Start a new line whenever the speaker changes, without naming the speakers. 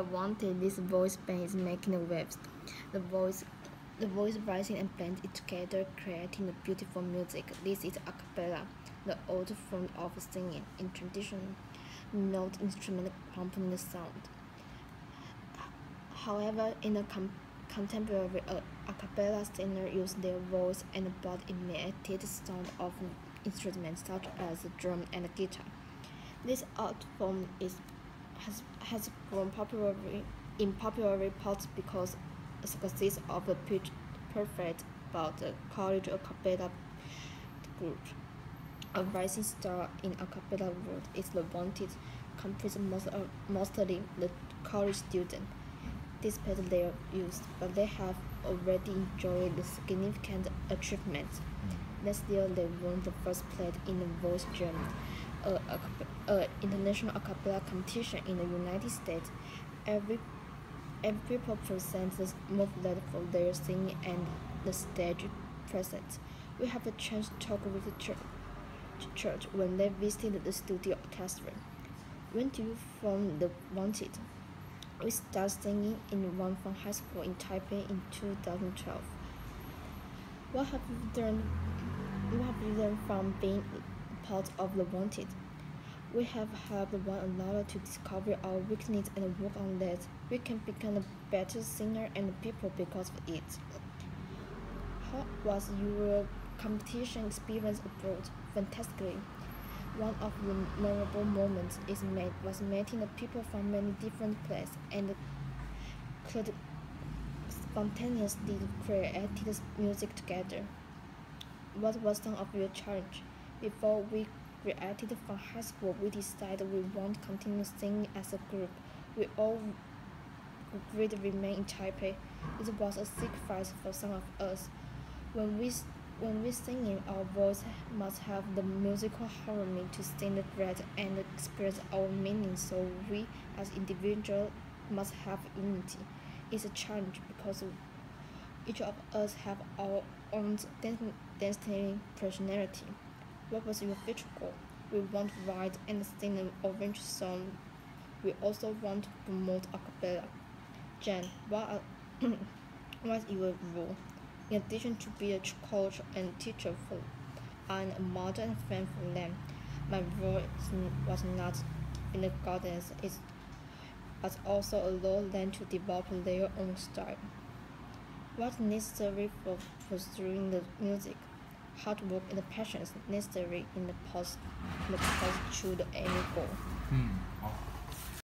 The Wanted, this voice band is making waves. The voice the voice rising and blends it together, creating the beautiful music. This is a cappella, the old form of singing in traditional note instrument the sound. However, in the com- contemporary uh, a cappella singer use their voice and body imitated sound of instruments such as drum and guitar. This art form is has has grown popular in popular reports because it consists of a pitch perfect about the college a cappella group. A rising star in a cappella world is the wanted comprises most, uh, mostly the college student, despite their youth, but they have already enjoyed the significant achievements. Last year, they won the first place in the Voice Jam, a, a, international a cappella competition in the United States. Every every people presents movement for their singing and the stage presence. We have a chance to talk with the church, church when they visited the studio orchestra. When do you form the Wanted? We started singing in Wanfang High School in Taipei in 2012. What have you learned? What have you learned from being part of the Wanted? We have helped one another to discover our weakness and work on that. We can become a better singer and people because of it. How was your competition experience abroad? Fantastically. One of the memorable moments is made, was meeting the people from many different places and could spontaneously create music together. What was some of your challenge? Before we graduated from high school, we decided we won't continue singing as a group. We all agreed to remain in Taipei. It was a sacrifice for some of us. When we when we sing, our voice must have the musical harmony to sing the breath and express our meaning. So we, as individuals, must have unity. It's a challenge because each of us have our own destiny, personality. What was your future goal? We want to write and sing an orange song. We also want to promote a cappella. Jen, what, are, what's your role? In addition to be a coach and teacher for and a mother and friend for them, my role was not in the it but also allow them to develop their own style. What's necessary for pursuing the music? Hard work and is necessary in the past to the any goal.
Hmm.